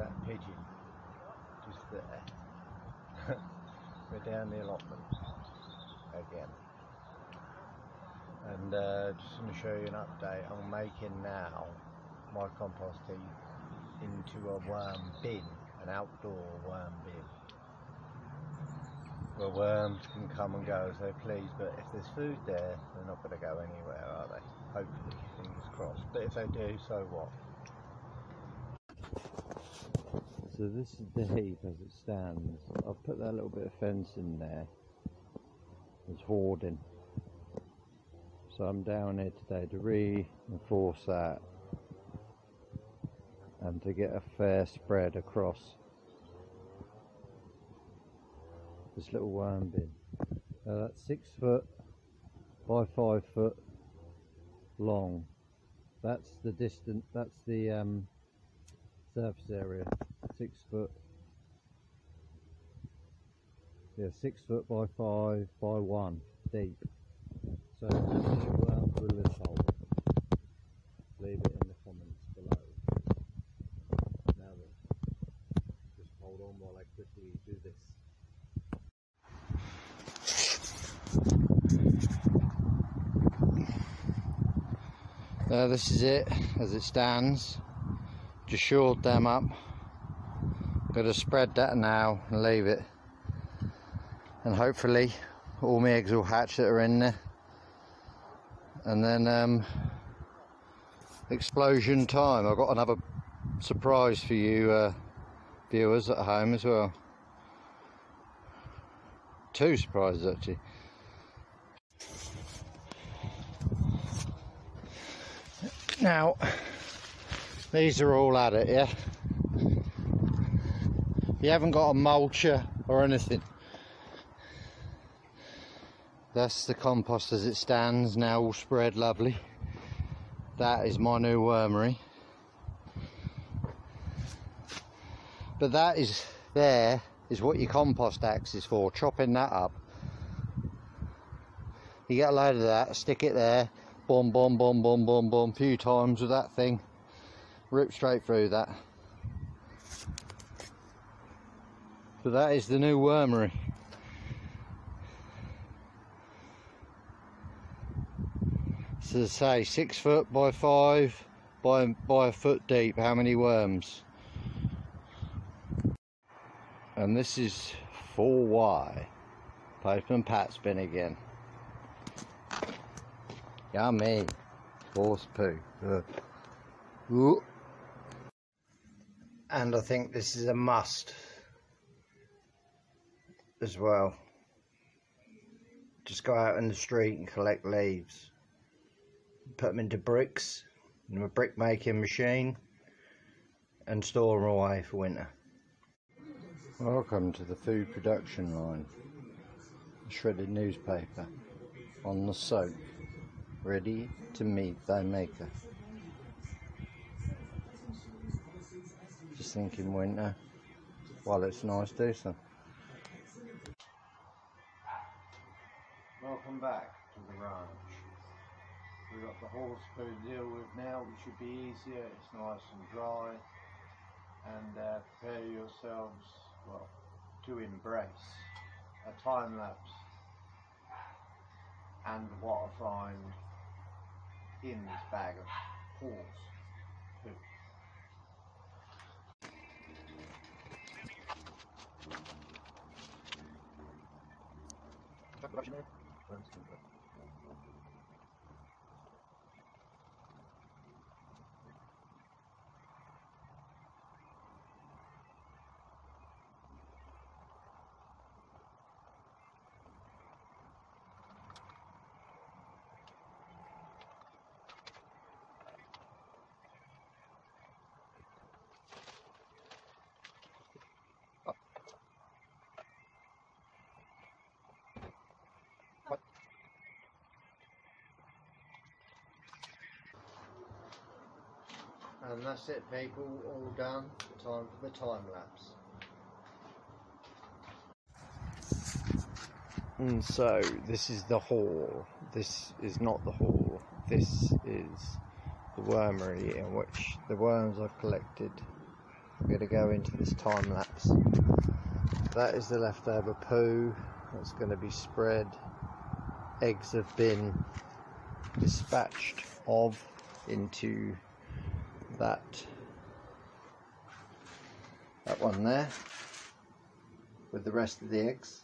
that pigeon just there. We're down the allotment again. And uh, just to show you an update. I'm making now my compost heap into a worm bin, an outdoor worm bin. Where worms can come and go as they please, but if there's food there, they're not going to go anywhere, are they? Hopefully, fingers crossed. But if they do, so what? So this is the heap as it stands. I've put that little bit of fence in there. It's hoarding. So I'm down here today to reinforce that and to get a fair spread across this little worm bin. That's six foot by five foot long. That's the distance, that's the um, surface area, six foot. Yeah, six foot by five by one deep. So worm through this hole. Leave it in the comments below. Now then, just hold on while I quickly do this. Now this is it as it stands. Just shored them up. Got to spread that now and leave it. And hopefully all my eggs will hatch that are in there. And then um, explosion time. I've got another surprise for you uh, viewers at home as well. Two surprises actually. Now, these are all at it, yeah? You haven't got a mulcher or anything. That's the compost as it stands now, all spread lovely. That is my new wormery. But that is there is what your compost axe is for, chopping that up. You get a load of that, stick it there, boom, boom, boom, boom, boom, boom, a few times with that thing, rip straight through that. But that is the new wormery. So say six foot by five by by a foot deep. How many worms? And this is 4Y. Postman Pat's been again. Yummy. Horse poo. Ooh. And I think this is a must as well. Just go out in the street and collect leaves. Put them into bricks in a brick making machine and store them away for winter. Welcome to the food production line. Shredded newspaper on the soak, ready to meet thy maker. Just thinking winter, while it's nice, do some. Welcome back to the ranch. We've got the horse poo to deal with now, which should be easier. It's nice and dry. And uh, prepare yourselves, well, to embrace a time lapse and what I find in this bag of horse poo friends can And that's it people, all done. Time for the time lapse. And so this is the haul. This is not the haul. This is the wormery in which the worms I've collected I'm going to go into this time lapse. That is the leftover poo that's going to be spread. Eggs have been dispatched of into that that one there with the rest of the eggs.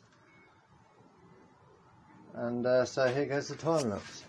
And uh, so here goes the time lapse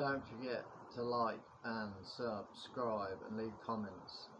Don't forget to like and subscribe and leave comments